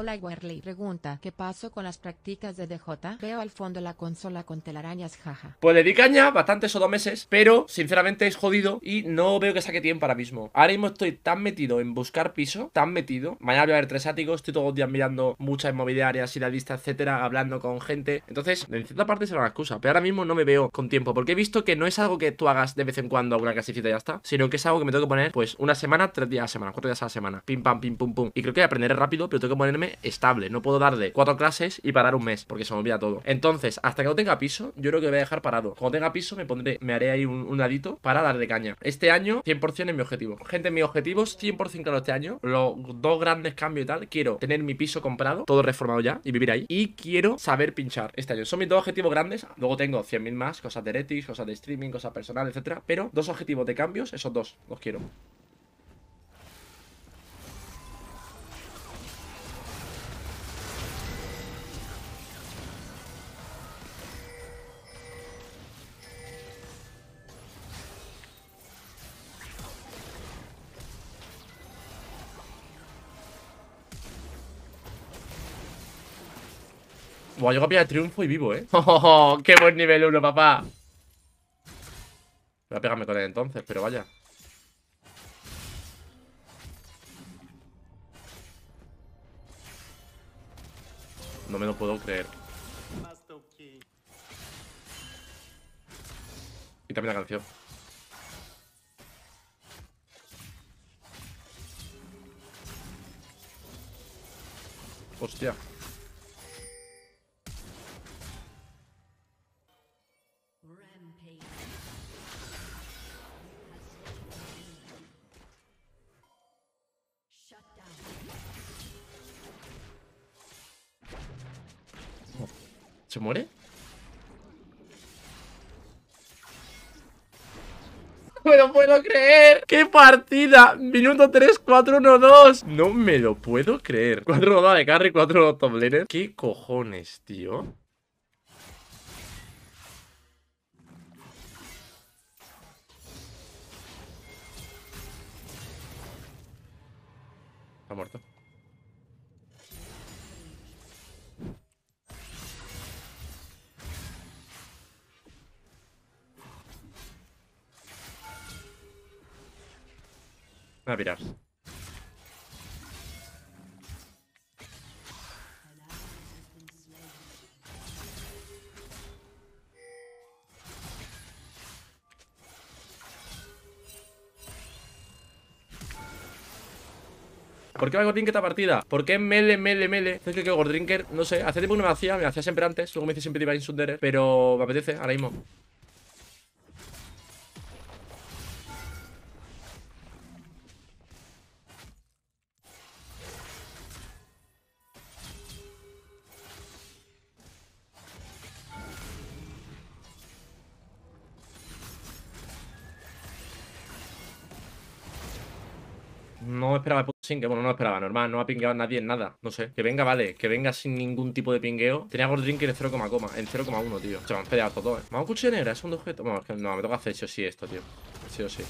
Hola Warley. Pregunta, ¿qué pasó con las prácticas de DJ? Veo al fondo la consola con telarañas, jaja. Pues le di caña, bastante esos dos meses, pero sinceramente es jodido y no veo que saque tiempo ahora mismo. Ahora mismo estoy tan metido en buscar piso, tan metido. Mañana voy a ver tres áticos, estoy todos los días mirando muchas inmobiliarias, ir a lista, etcétera, hablando con gente. Entonces, en cierta parte será una excusa, pero ahora mismo no me veo con tiempo, porque he visto que no es algo que tú hagas de vez en cuando alguna clasicita y ya está, sino que es algo que me tengo que poner, pues, una semana, tres días a la semana, cuatro días a la semana. Pim, pam, pim, pum, pum. Y creo que aprenderé rápido, pero tengo que ponerme estable. No puedo dar de cuatro clases y parar un mes, porque se me olvida todo. Entonces, hasta que no tenga piso, yo creo que voy a dejar parado. Cuando tenga piso, me pondré, me haré ahí un, un ladito para dar de caña. Este año, 100% es mi objetivo. Gente, mis objetivos, 100% claro este año. Los dos grandes cambios y tal. Quiero tener mi piso comprado, todo reformado ya, y vivir ahí. Y quiero saber pinchar este año. Son mis dos objetivos grandes. Luego tengo 100.000 más, cosas de Heretics, cosas de streaming, cosas personales, etcétera. Pero dos objetivos de cambios, esos dos, los quiero. Buah, llego a pillar triunfo y vivo, ¿eh? ¡Oh, ¡Qué buen nivel 1, papá! Voy a pegarme con él entonces, pero vaya. No me lo puedo creer. Y también la canción. Hostia. Puedo creer. ¡Qué partida! Minuto 3, 4, 1, 2. No me lo puedo creer. 4 rodadas de carry, 4 top laners. ¿Qué cojones, tío? Está muerto. A pirar. ¿Por qué va Gordrinker esta partida? ¿Por qué mele, mele, mele? Es que, que Gordrinker, no sé, hace tiempo no me hacía, me hacía siempre antes, luego me hice siempre Divine Sunderer, pero me apetece ahora mismo. Esperaba sin que bueno, no esperaba, normal, no ha pingueado nadie en nada. No sé, que venga, vale, que venga sin ningún tipo de pingueo. Tenía Gordrinker en 0, en 0,1, tío. Se me han peleado todos, eh. Vamos cuchilla negra, es un objeto. Bueno, es que no, me toca hacer sí o sí esto, tío. Sí o sí.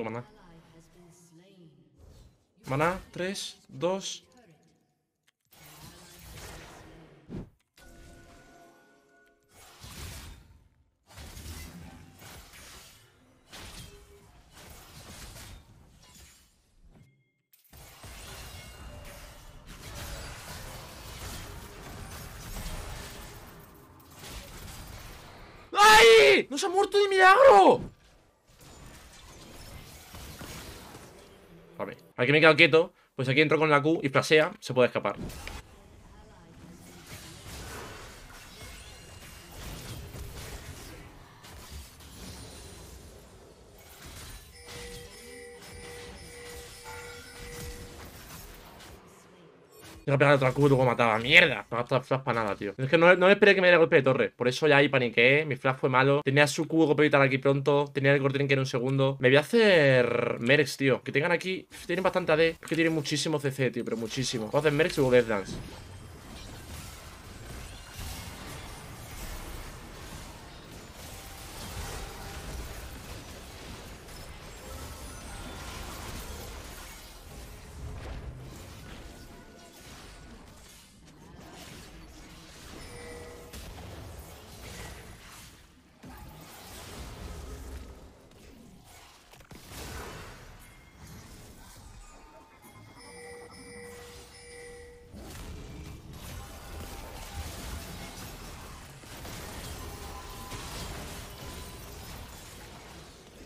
Maná. Maná, 3, 2. ¡Ay! ¡No se ha muerto de milagro! Aquí me he quedado quieto. Pues aquí entro con la Q y flasea, se puede escapar. Tengo que pegar otra Q luego mataba. ¡Mierda! No gastado flash para nada, tío. Es que no, no esperé que me diera golpe de torre. Por eso ya ahí paniqué. Mi flash fue malo. Tenía su Q golpe vital aquí pronto. Tenía el Gordrin que era un segundo. Me voy a hacer Merex, tío. Que tengan aquí. Tienen bastante AD. Es que tienen muchísimo CC, tío. Pero muchísimo. Voy a hacer Merex y luego Death Dance.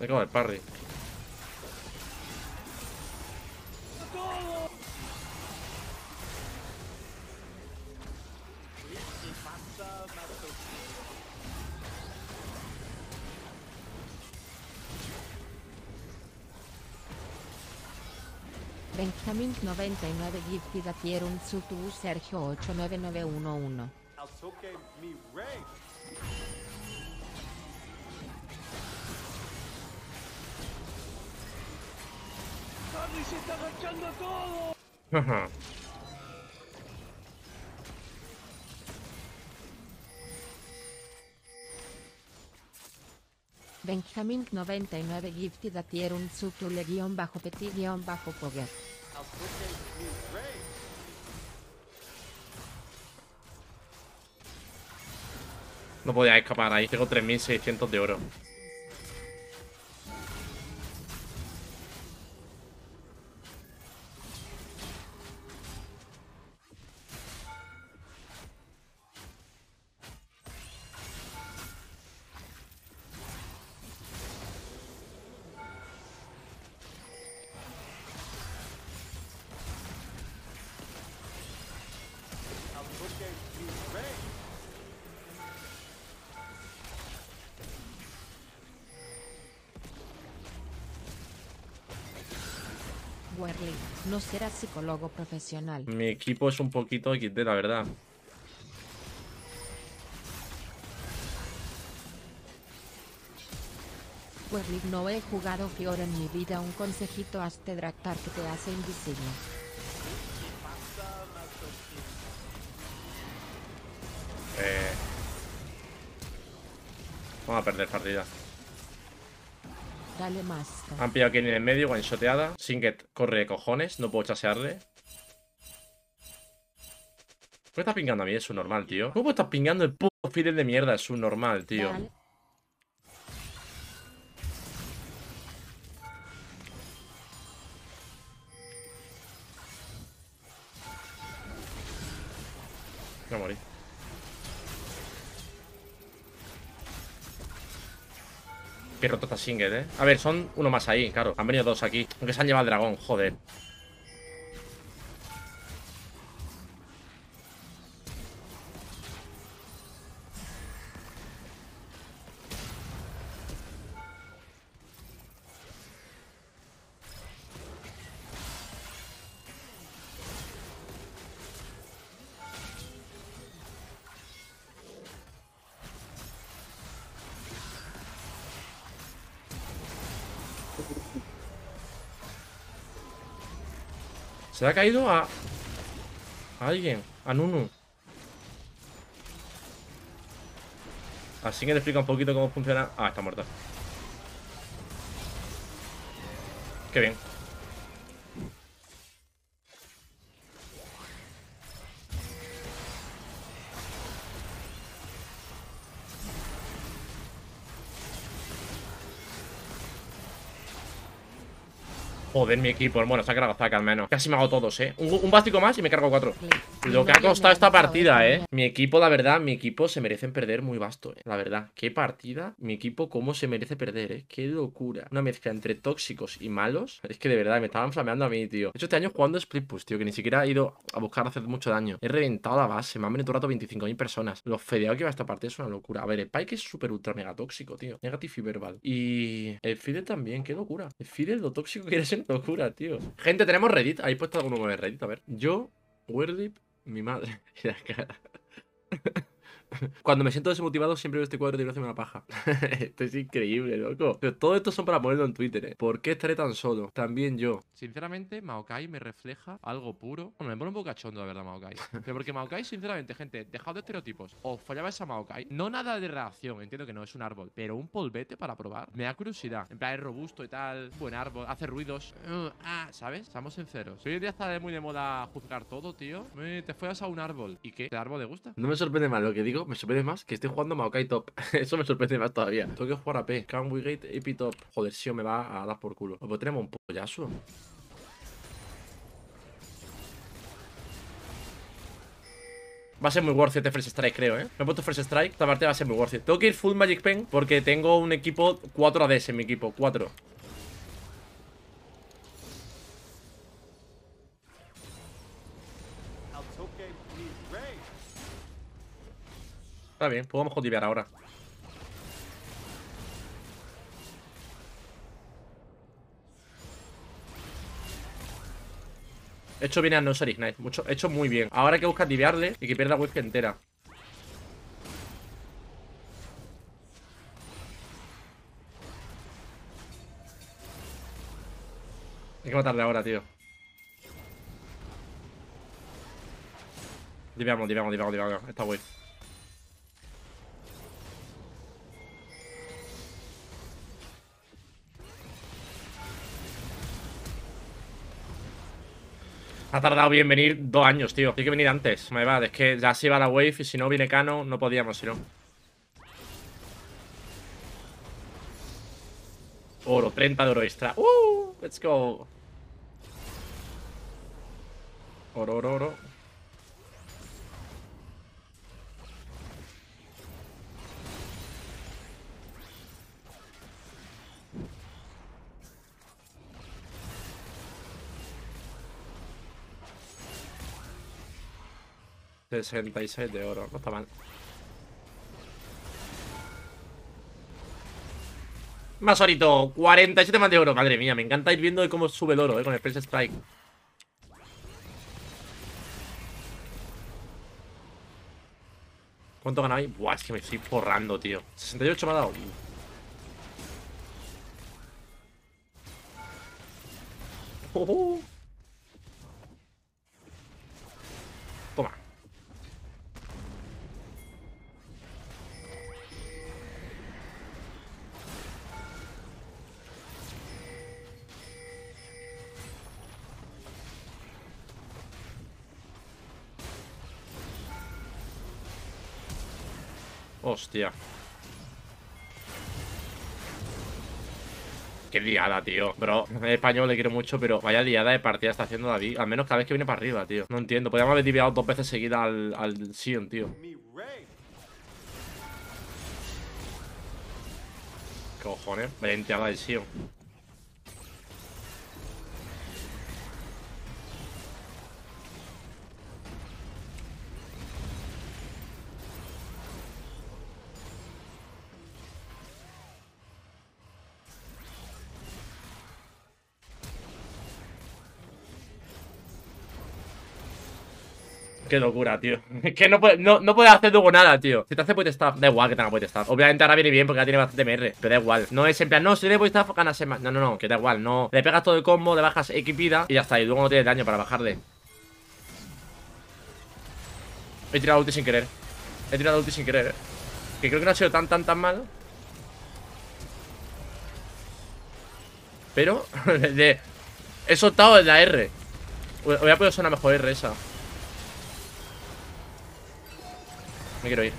Cago en el parry. Benjamin 99 Gifted a tier un Sutu Sergio 89911. Altoke mi rey. Ajá. Benjamin 99 Gifted a tier un Sutu le guion bajo petit guion bajo poger. No podía escapar ahí. Tengo 3600 de oro. Werly, no serás psicólogo profesional. Mi equipo es un poquito XD, la verdad. Werly, no he jugado Fior en mi vida. Un consejito hazte Draktar que te hace invisible. Eh... Vamos a perder partida. Dale más. Han pillado a Kenny en el medio, one-shoteada. Singet corre de cojones, no puedo chasearle. ¿Por qué está pingando a mí? Es su normal, tío. ¿Cómo estás pingando el puto Fidel de mierda? Es su normal, tío. Dale. Qué roto está Singet, eh. A ver, son uno más ahí, claro. Han venido dos aquí. Aunque se han llevado al dragón, joder. Se le ha caído a... a alguien. A Nunu. Así que te explica un poquito cómo funciona. Ah, está muerta. Qué bien. Joder, mi equipo. Bueno, se ha cargado Zack al menos. Casi me hago todos, ¿eh? Un, un básico más y me cargo cuatro. Lo que ha costado esta partida, ¿eh? Mi equipo, la verdad, mi equipo se merecen perder muy vasto, ¿eh? La verdad. Qué partida. Mi equipo, cómo se merece perder, ¿eh? Qué locura. Una mezcla entre tóxicos y malos. Es que de verdad, me estaban flameando a mí, tío. De hecho, este año jugando Split Push, tío, que ni siquiera he ido a buscar hacer mucho daño. He reventado la base. Me han venido todo el rato 25.000 personas. Lo fedeado que va esta partida es una locura. A ver, el Pike es súper ultra mega tóxico, tío. Negative y verbal. Y el Fidel también, qué locura. El Fidel, lo tóxico que eres en locura, tío. Gente, tenemos Reddit. Ahí puesto alguno de Reddit, a ver. Yo, Wordip, mi madre. Y la cara. Cuando me siento desmotivado siempre veo este cuadro y digo una paja. esto es increíble, loco. Pero todo esto son para ponerlo en Twitter, ¿eh? ¿Por qué estaré tan solo? También yo. Sinceramente, Maokai me refleja algo puro. Bueno, me pone un poco cachondo, la verdad, Maokai. Pero porque Maokai, sinceramente, gente, dejad de estereotipos. O follaba esa Maokai. No nada de reacción, entiendo que no es un árbol. Pero un polvete para probar. Me da curiosidad. En plan, es robusto y tal. Buen árbol. Hace ruidos. Uh, ah, ¿sabes? Estamos sinceros. Hoy en día está muy de moda juzgar todo, tío. Eh, te follas a un árbol. ¿Y qué? ¿El árbol le gusta? No me sorprende más lo que digo. Me sorprende más que estoy jugando Maokai Top. Eso me sorprende más todavía. Tengo que jugar a P. Can we get AP Top? Joder, si me va a dar por culo. Pues tenemos un pollazo. Va a ser muy worth it este First Strike, creo, ¿eh? Me he puesto First Strike. Esta partida va a ser muy worth it. Tengo que ir full Magic Pen porque tengo un equipo 4 ADS en mi equipo. 4. Está bien, podemos jotivear ahora. He hecho bien a no ser Ignite. Mucho, he hecho muy bien. Ahora hay que buscar divearle y que pierda wave entera. Hay que matarle ahora, tío. Diveamos, diveamos, diveamos, diveamos. Esta wave. Ha tardado bien venir dos años, tío. Tiene que venir antes. Me va, es que ya se iba la wave y si no viene Cano, no podíamos, si no. Oro, 30 de oro extra. ¡Uh! Let's go. Oro, oro, oro. 66 de oro, no está mal. Más orito, 47 más de oro. Madre mía, me encanta ir viendo cómo sube el oro, eh, con el Prince Strike. ¿Cuánto gana ahí? Buah, es que me estoy forrando, tío. 68 me ha dado. Toma. Hostia. Qué liada, tío. Bro, en español le quiero mucho, pero vaya liada de partida está haciendo David. Al menos cada vez que viene para arriba, tío. No entiendo. Podríamos haber diviado dos veces seguidas al, al Sion, tío. Me rain. ¿Qué cojones? Vaya enteada del Sion. Qué locura, tío. Es que no puede, no, no puede hacer luego nada, tío. Si te hace point staff, da igual que tenga point staff. Obviamente ahora viene bien porque ya tiene bastante MR. Pero da igual. No es en plan, no, si tiene point staff, ganas más. No, no, no, que da igual. No. Le pegas todo el combo, le bajas equipida y ya está. Y luego no tiene daño para bajarle. He tirado ulti sin querer. He tirado ulti sin querer, eh. Que creo que no ha sido tan, tan, tan mal. Pero, de, he soltado la R. Hubiera podido ser una mejor R esa. Me quiero ir.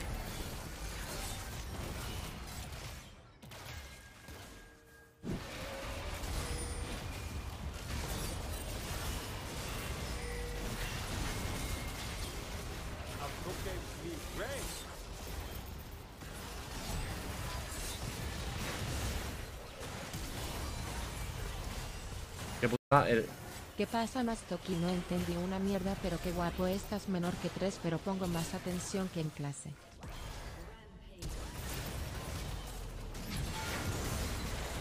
Qué puta... El... ¿Qué pasa Mastoki? No entendí una mierda pero qué guapo estás menor que tres pero pongo más atención que en clase.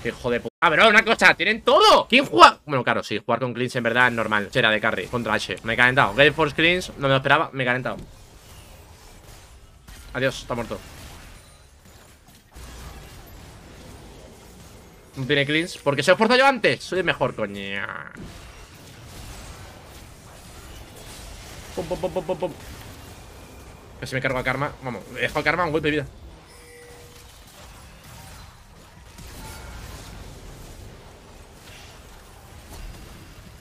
Hijo de puta. Ah, bro, una cosa, tienen todo. ¿Quién juega? Bueno, claro, sí, jugar con cleans en verdad es normal. Será de carry contra H. Me he calentado. Gale for screens, no me lo esperaba, me he calentado. Adiós, está muerto. No tiene cleans. Porque se esfuerzo yo antes. Soy el mejor, coña. Pum, pum, pum, pum, pum. Que si me cargo a karma. Vamos, dejo a karma un golpe de vida.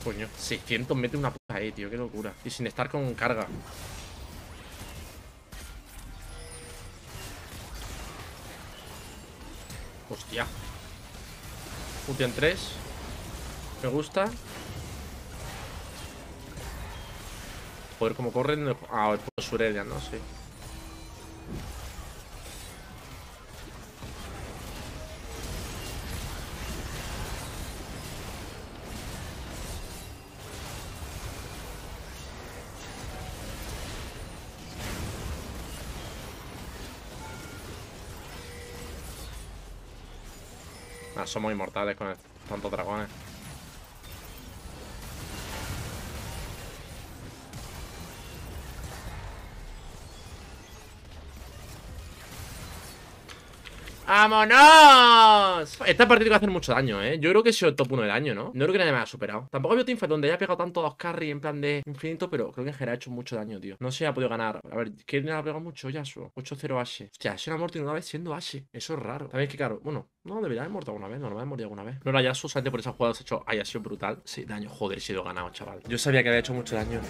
Coño, 600 mete una puta ahí, tío, qué locura. Y sin estar con carga. Hostia. En 3. Me gusta. Joder, cómo corren. Ah, el puto Surelia, no sé. Ah, somos inmortales con tantos dragones. ¡Vámonos! Esta partida va a hacer mucho daño, ¿eh? Yo creo que sido el top 1 del año, ¿no? No creo que nadie me haya superado. Tampoco había teamfight donde haya pegado tanto a dos carry en plan de infinito, pero creo que en general ha hecho mucho daño, tío. No se ha podido ganar. A ver, ¿quién ha pegado mucho? Yasuo. 8-0 Ashe. Hostia, Ashe no ha muerto una vez siendo Ashe. Eso es raro. También es que, claro, bueno, no, debería haber muerto alguna vez. No, no haber muerto alguna vez. No era Yasuo, solamente por esa jugada se ha hecho. Haya sido brutal. Sí, daño. Joder, he sido ganado, chaval. Yo sabía que había hecho mucho daño.